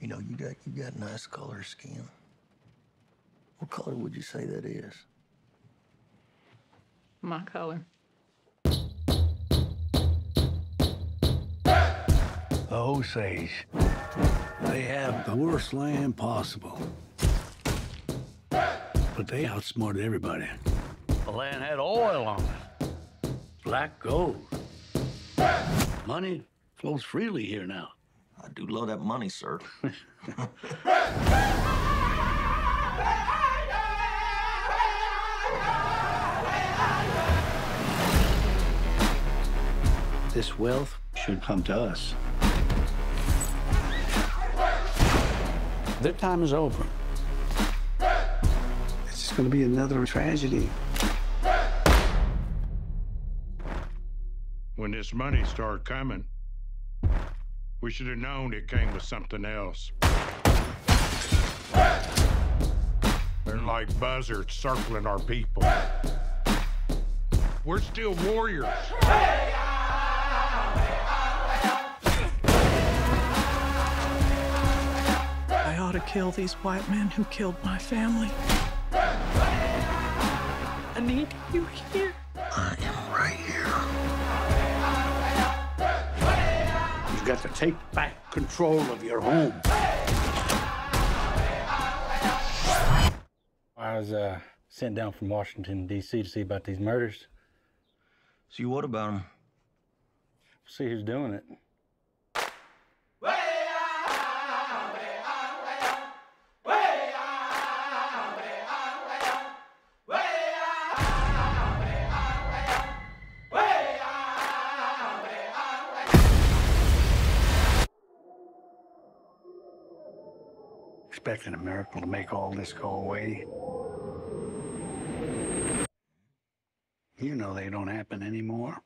You know, you got you got nice color skin. What color would you say that is? My color. The Osage. They have the worst land possible. But they outsmarted everybody. The land had oil on it. Black gold. Money flows freely here now. I do love that money, sir. This wealth should come to us. Their time is over. It's just going to be another tragedy. When this money started coming, we should have known it came with something else. They're like buzzards circling our people. We're still warriors. I ought to kill these white men who killed my family. I need you here. I am right here. You've got to take back control of your home. I was uh, sent down from Washington, D.C. to see about these murders. See, what about them? See who's doing it. Expecting a miracle to make all this go away. You know they don't happen anymore.